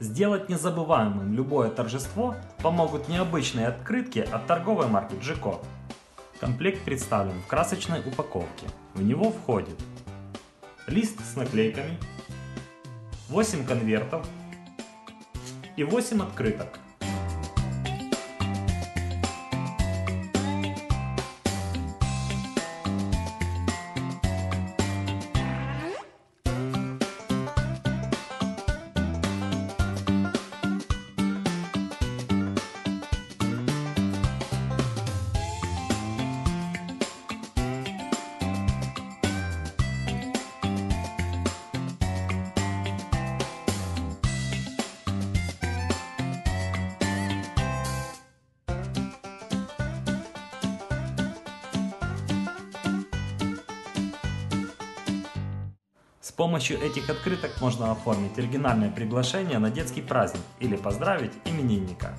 Сделать незабываемым любое торжество помогут необычные открытки от торговой марки Джико. Комплект представлен в красочной упаковке. В него входит лист с наклейками, 8 конвертов и 8 открыток. С помощью этих открыток можно оформить оригинальное приглашение на детский праздник или поздравить именинника.